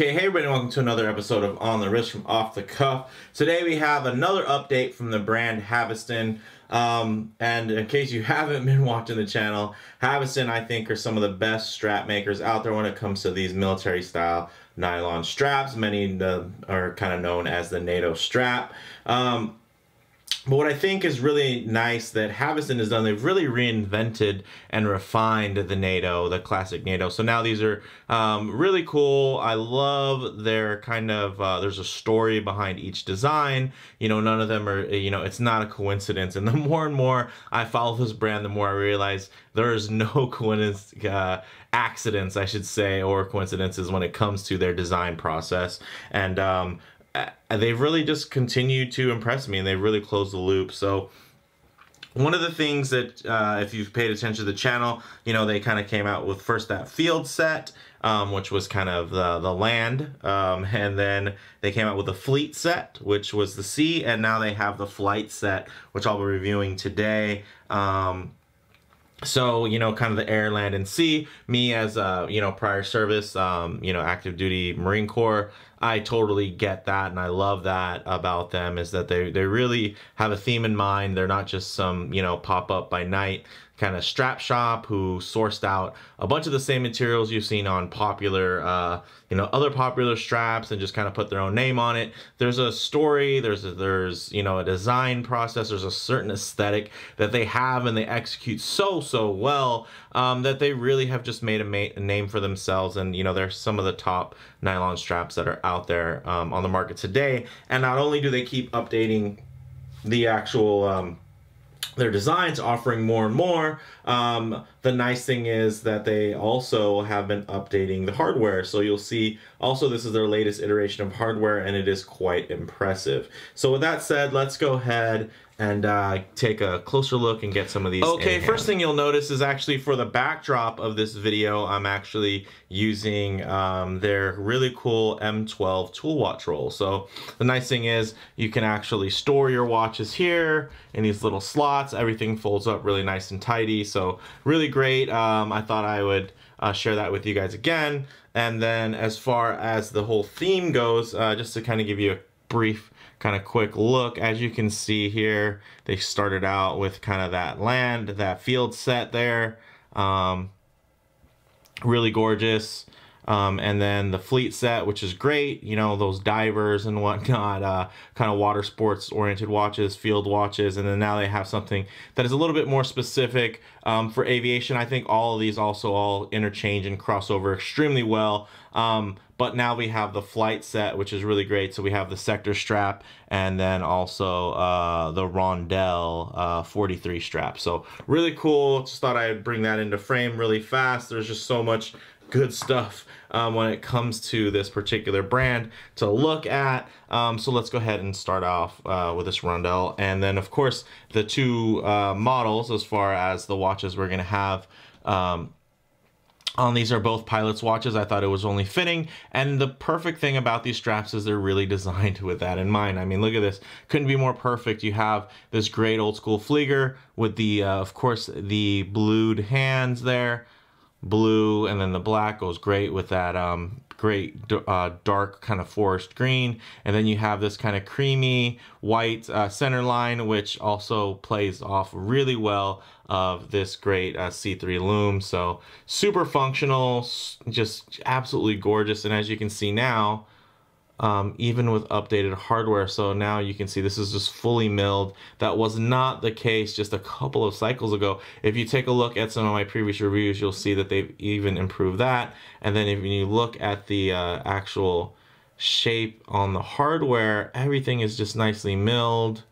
Okay, hey everybody, welcome to another episode of On the Wrist from Off the Cuff. Today we have another update from the brand Haveston. Um, and in case you haven't been watching the channel, Haveston I think are some of the best strap makers out there when it comes to these military style nylon straps. Many uh, are kind of known as the NATO strap. Um, but what I think is really nice that Haveston has done, they've really reinvented and refined the NATO, the classic NATO. So now these are um, really cool. I love their kind of, uh, there's a story behind each design. You know, none of them are, you know, it's not a coincidence. And the more and more I follow this brand, the more I realize there is no coincidence, uh, accidents, I should say, or coincidences when it comes to their design process. And um, uh, they've really just continued to impress me and they really closed the loop. So one of the things that uh, if you've paid attention to the channel, you know, they kind of came out with first that field set, um, which was kind of the, the land. Um, and then they came out with the fleet set, which was the sea. And now they have the flight set, which I'll be reviewing today. Um, so you know kind of the air land and sea. Me as a you know prior service um you know active duty marine corps i totally get that and i love that about them is that they they really have a theme in mind. They're not just some you know pop up by night kind of strap shop who sourced out a bunch of the same materials you've seen on popular, uh, you know, other popular straps and just kind of put their own name on it. There's a story, there's a, there's you know a design process, there's a certain aesthetic that they have and they execute so so well um, that they really have just made a, a, name for themselves. And you know, they're some of the top nylon straps that are out there um, on the market today. And not only do they keep updating the actual um, their designs offering more and more um, the nice thing is that they also have been updating the hardware so you'll see also this is their latest iteration of hardware and it is quite impressive so with that said let's go ahead and uh, take a closer look and get some of these. Okay, first thing you'll notice is actually for the backdrop of this video, I'm actually using um, their really cool M12 tool watch roll. So the nice thing is you can actually store your watches here in these little slots. Everything folds up really nice and tidy. So really great. Um, I thought I would uh, share that with you guys again. And then as far as the whole theme goes, uh, just to kind of give you a brief kind of quick look. As you can see here, they started out with kind of that land, that field set there. Um, really gorgeous. Um, and then the fleet set, which is great, you know, those divers and whatnot, uh, kind of water sports oriented watches, field watches. And then now they have something that is a little bit more specific um, for aviation. I think all of these also all interchange and cross over extremely well. Um, but now we have the flight set, which is really great. So we have the sector strap and then also uh, the Roundel uh, 43 strap. So really cool. Just thought I'd bring that into frame really fast. There's just so much good stuff um, when it comes to this particular brand to look at. Um, so let's go ahead and start off uh, with this Roundel. And then of course the two uh, models as far as the watches we're gonna have um, on these are both pilot's watches. I thought it was only fitting. And the perfect thing about these straps is they're really designed with that in mind. I mean, look at this. Couldn't be more perfect. You have this great old school Flieger with the, uh, of course, the blued hands there blue and then the black goes great with that um, great uh, dark kind of forest green. And then you have this kind of creamy white uh, center line which also plays off really well of this great uh, C3 loom. So super functional just absolutely gorgeous. And as you can see now um, even with updated hardware. So now you can see this is just fully milled. That was not the case just a couple of cycles ago. If you take a look at some of my previous reviews, you'll see that they've even improved that. And then if you look at the uh, actual shape on the hardware, everything is just nicely milled.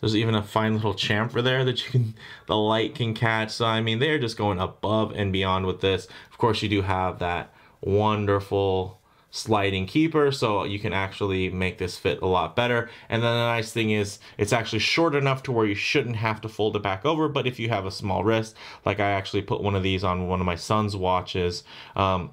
There's even a fine little chamfer there that you can, the light can catch. So I mean, they're just going above and beyond with this. Of course, you do have that wonderful sliding keeper so you can actually make this fit a lot better and then the nice thing is it's actually short enough to where you shouldn't have to fold it back over but if you have a small wrist like I actually put one of these on one of my son's watches um,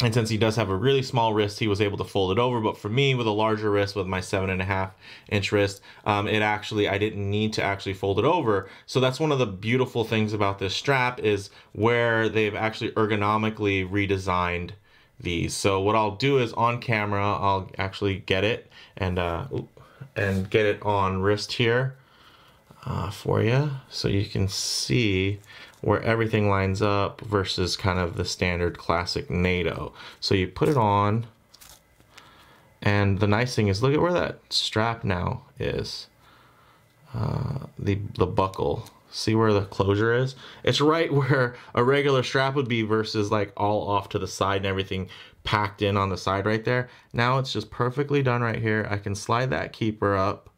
and since he does have a really small wrist, he was able to fold it over. But for me, with a larger wrist, with my seven and a half inch wrist, um, it actually, I didn't need to actually fold it over. So that's one of the beautiful things about this strap is where they've actually ergonomically redesigned these. So what I'll do is on camera, I'll actually get it and uh, and get it on wrist here uh, for you so you can see where everything lines up versus kind of the standard classic NATO. So you put it on and the nice thing is look at where that strap now is. Uh, the, the buckle. See where the closure is? It's right where a regular strap would be versus like all off to the side and everything packed in on the side right there. Now it's just perfectly done right here. I can slide that keeper up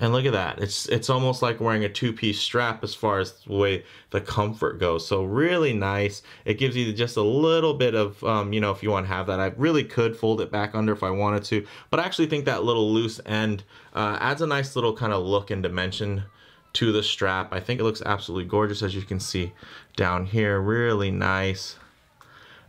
and look at that. It's it's almost like wearing a two-piece strap as far as the way the comfort goes. So really nice. It gives you just a little bit of, um, you know, if you want to have that. I really could fold it back under if I wanted to. But I actually think that little loose end uh, adds a nice little kind of look and dimension to the strap. I think it looks absolutely gorgeous as you can see down here. Really nice.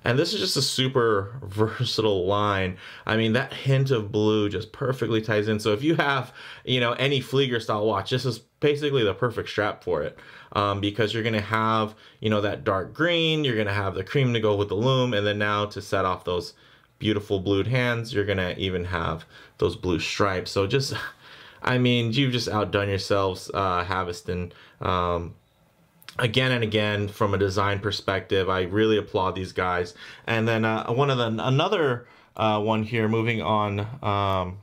And this is just a super versatile line. I mean, that hint of blue just perfectly ties in. So if you have, you know, any Flieger style watch, this is basically the perfect strap for it. Um, because you're gonna have, you know, that dark green, you're gonna have the cream to go with the loom, and then now to set off those beautiful blued hands, you're gonna even have those blue stripes. So just, I mean, you've just outdone yourselves, uh. Um, again and again from a design perspective. I really applaud these guys. And then uh, one of the another uh, one here, moving on um,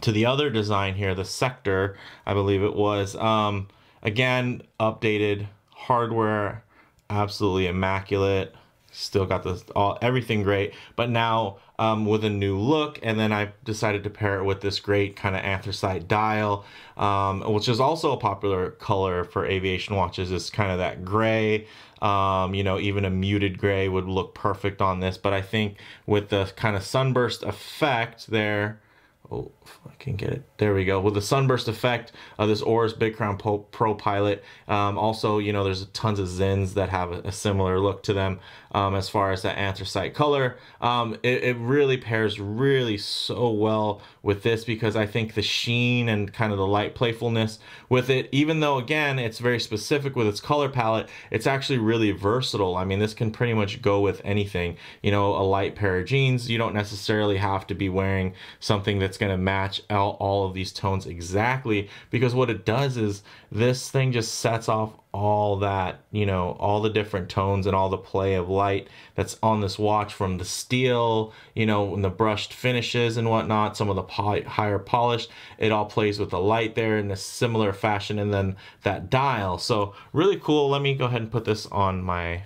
to the other design here, the Sector, I believe it was. Um, again, updated hardware, absolutely immaculate. Still got this all everything great, but now um, with a new look. And then I decided to pair it with this great kind of anthracite dial, um, which is also a popular color for aviation watches. Is kind of that gray. Um, you know, even a muted gray would look perfect on this. But I think with the kind of sunburst effect there, oh, I can get it. There we go. With the sunburst effect of this Oris Big Crown Pro Pilot. Um, also, you know, there's tons of Sinns that have a, a similar look to them um, as far as that anthracite color. Um, it, it really pairs really so well with this because I think the sheen and kind of the light playfulness with it, even though again, it's very specific with its color palette, it's actually really versatile. I mean, this can pretty much go with anything. You know, a light pair of jeans, you don't necessarily have to be wearing something that's going to match all, all of these tones exactly because what it does is this thing just sets off all that, you know, all the different tones and all the play of light that's on this watch from the steel, you know, and the brushed finishes and whatnot, some of the poly higher polished, it all plays with the light there in a similar fashion and then that dial. So really cool. Let me go ahead and put this on my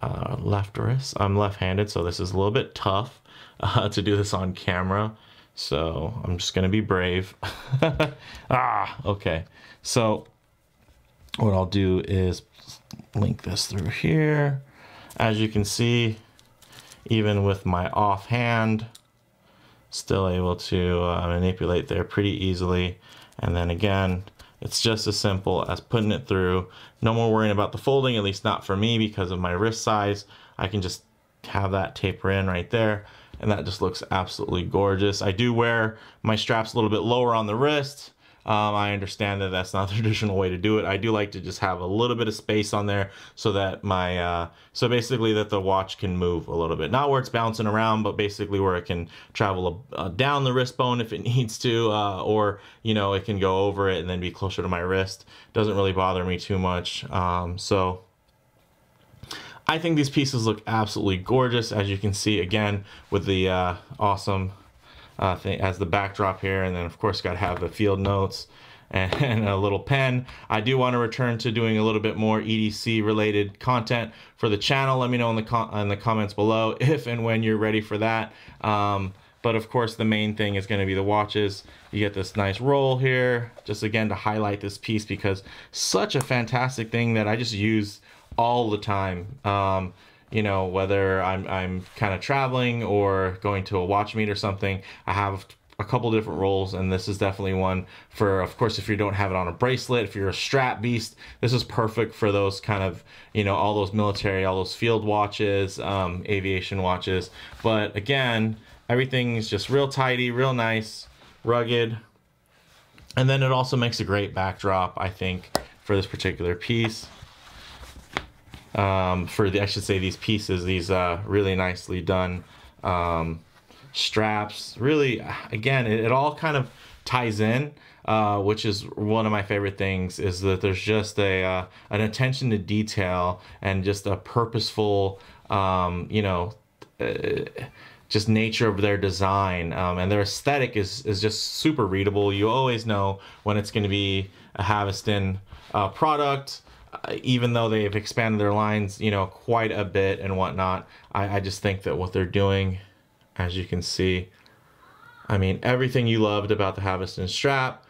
uh, left wrist. I'm left-handed, so this is a little bit tough uh, to do this on camera. So I'm just gonna be brave. ah, okay. So what I'll do is link this through here. As you can see, even with my offhand, still able to uh, manipulate there pretty easily. And then again, it's just as simple as putting it through. No more worrying about the folding, at least not for me because of my wrist size. I can just have that taper in right there and that just looks absolutely gorgeous. I do wear my straps a little bit lower on the wrist. Um, I understand that that's not the traditional way to do it. I do like to just have a little bit of space on there so that my, uh, so basically that the watch can move a little bit. Not where it's bouncing around, but basically where it can travel a, uh, down the wrist bone if it needs to, uh, or, you know, it can go over it and then be closer to my wrist. Doesn't really bother me too much. Um, so I think these pieces look absolutely gorgeous, as you can see again with the uh, awesome uh, thing as the backdrop here, and then of course got to have the field notes and, a little pen. I do want to return to doing a little bit more EDC related content for the channel. Let me know in the in the comments below if and when you're ready for that. Um, but of course, the main thing is going to be the watches. You get this nice roll here, just again to highlight this piece because such a fantastic thing that I just use all the time. Um, you know, whether I'm, I'm kind of traveling or going to a watch meet or something, I have a couple different rolls, and this is definitely one for of course if you don't have it on a bracelet if you're a strap beast this is perfect for those kind of you know all those military all those field watches um, aviation watches. But again everything is just real tidy real nice rugged. And then it also makes a great backdrop i think for this particular piece um, for the I should say these pieces, these uh, really nicely done um, straps. Really, again, it, it all kind of ties in. Uh, which is one of my favorite things is that there's just a uh, an attention to detail and just a purposeful um, you know uh, just nature of their design um, and their aesthetic is is just super readable you always know when it's going to be a Haveston uh, product even though they've expanded their lines you know quite a bit and whatnot I, I just think that what they're doing as you can see I mean everything you loved about the Haveston strap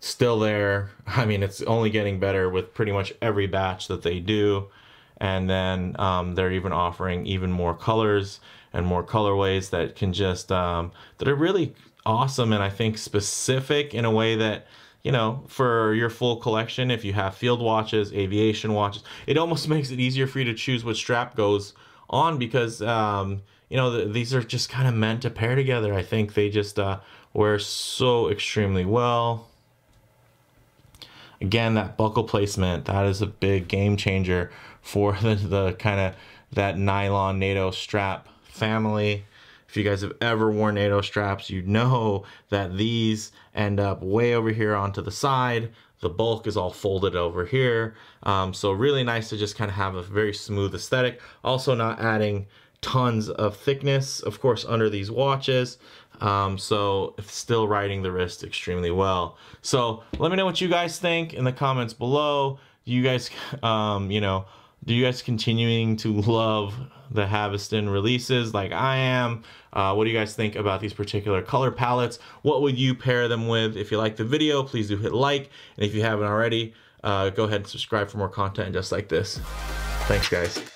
still there. I mean, it's only getting better with pretty much every batch that they do. And then um, they're even offering even more colors and more colorways that can just, um, that are really awesome and I think specific in a way that, you know, for your full collection, if you have field watches, aviation watches, it almost makes it easier for you to choose what strap goes on because, um, you know, the, these are just kind of meant to pair together. I think they just uh, wear so extremely well. Again, that buckle placement, that is a big game changer for the, the kind of that nylon NATO strap family. If you guys have ever worn NATO straps, you know that these end up way over here onto the side. The bulk is all folded over here. Um, so really nice to just kind of have a very smooth aesthetic. Also not adding tons of thickness, of course, under these watches. Um, so it's still riding the wrist extremely well. So let me know what you guys think in the comments below. You guys, um, you know, do you guys continuing to love the Haveston releases like I am? Uh, what do you guys think about these particular color palettes? What would you pair them with? If you like the video, please do hit like. And if you haven't already, uh, go ahead and subscribe for more content just like this. Thanks, guys.